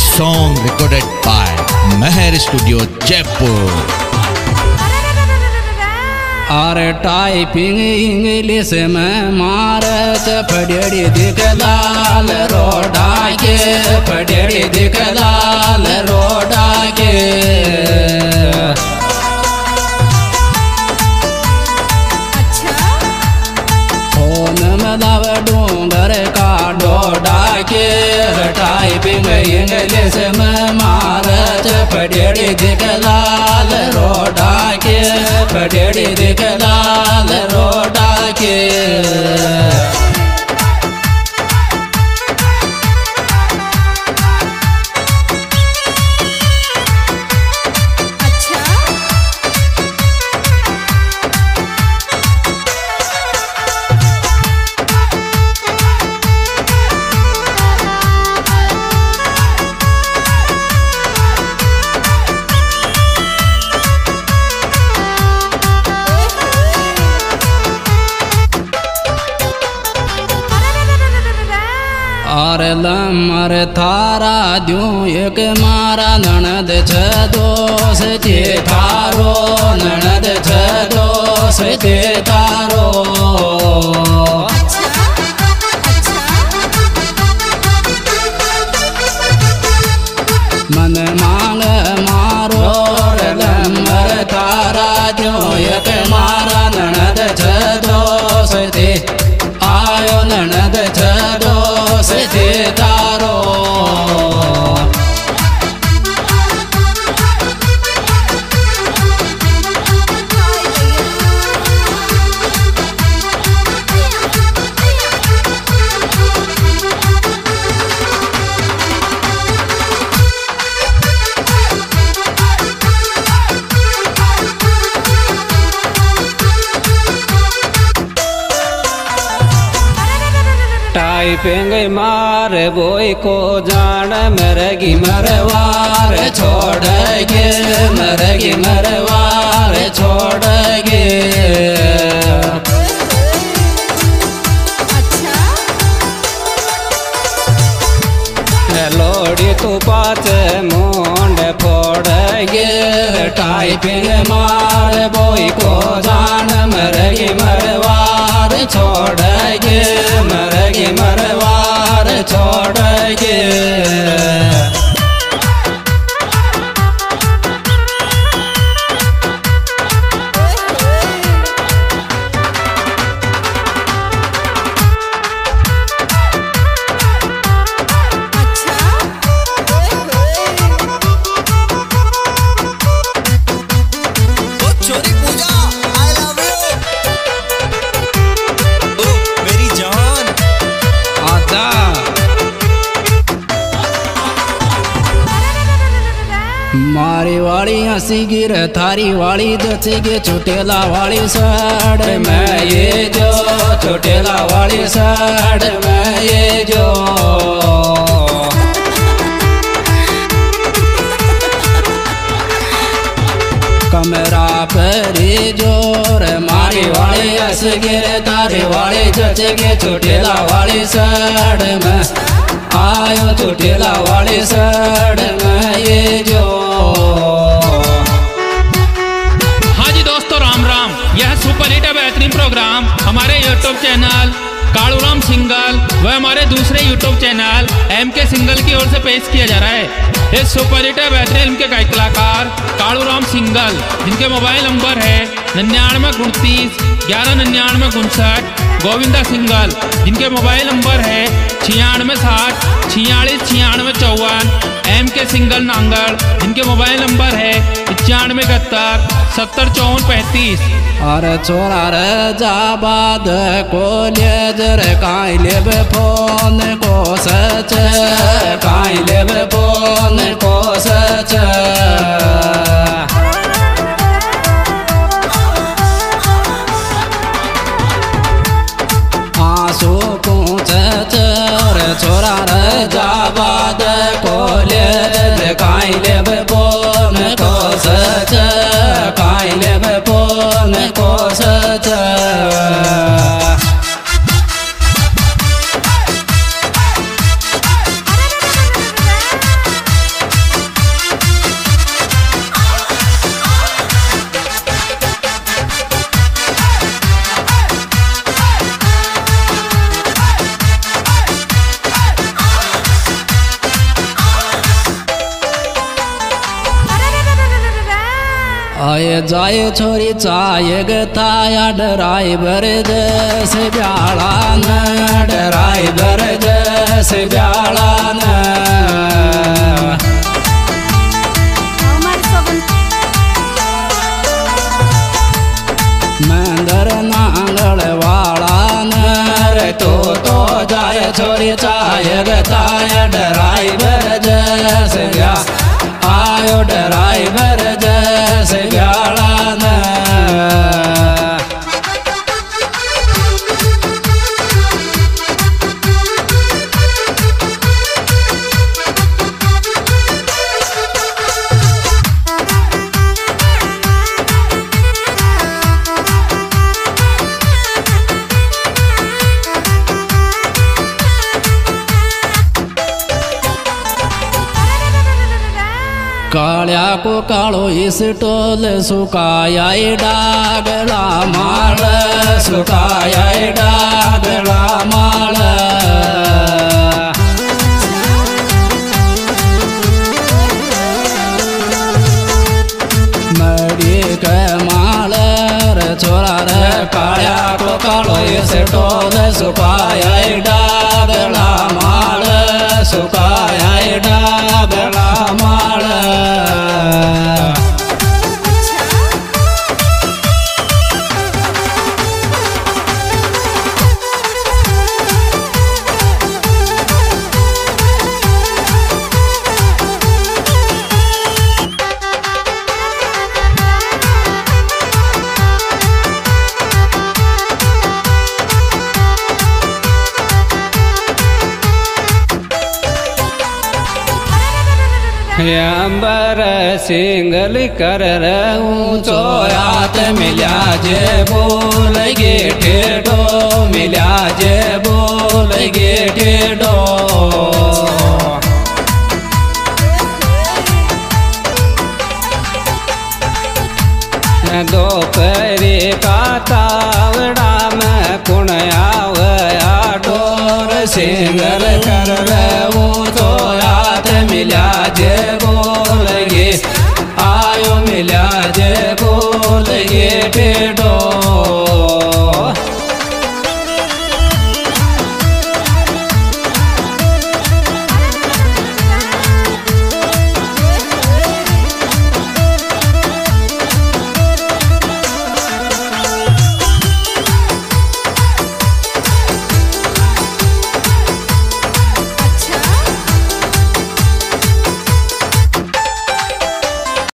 song recorded by Meher Studio, Jaipur. अरे typing English में मारत पड़ेड़ी दिख लाल, रोडा के पड़ेड़ी दिख लाल, रोडा मा च पडि लमर थारा द्यू, एक मारा ननद छ दोष ते थारो ननद छ दोष ते तारो मन मांग मारो लमर थारा द्यू, एक मारा ननद टाइपिंग मार बोई को जान मरगी मरवार छोड़ गे मरगी मरवार छोड़ गे। लोड़ी तू पाच मुंड फोड़ गे टाइपिंग मार बोई को जान मरगी मरवार छोड़ वाली हँसी गिर थारी वाली दची गे चुटेला वाली साड़ मैं ये जो चुटेला वाली साड़ मैं ये जो कमरा परी ज़ोर मारी वाली हंस गिर तारी वाली जच गे चुटेला वाली साड़ में आयो चुटेला वाली साड़ में सिंगल व हमारे दूसरे YouTube channel M K Singal की ओर से पेश किया जा रहा है। इस सुपर हिट है बेहतरीन फ़िल्म के गायक कलाकार कालूराम सिंगल, जिनके मोबाइल नंबर है निन्यानवे उनतीस, ग्यारह निन्यानवे उनसठ, गोविंदा सिंगल, जिनके मोबाइल नंबर है छियानवे साठ, छियालीस, छियानवे चौवन एम के सिंगल नांगल, जिनके मोबाइल नंबर है पचानवे इकहत्तर, सत्तर चौवन पैंतीस। अरे छोरा रे जाबाद कॉलेज रे काई लेबे फ़ोन ቆሰተ ካይለመቆን ቆሰተ जाय छोरी चाय गताया ड्राइवर जस ब्याळान ड्राइवर जस ब्याळान मंदर नांगळ वाळान रे तो तो जाय छोरी चाय गताय ड्राइवर जस ब्या आयो ड्राइवर जस काळ्या को कालो इस टोल सुकाया डागला माल, सुकाया डागला माळ मडी माळ रे छोरा रे को काळो इस टोल डागला माळ सुकाया अंबर सिंगल कर ऊंचो यात मिला जे बोल गे ठेडो, मिला जे बोल गे ठेडो। दोपहरी का तावड़ा में कुण सिंगल कर ऊंचो बोल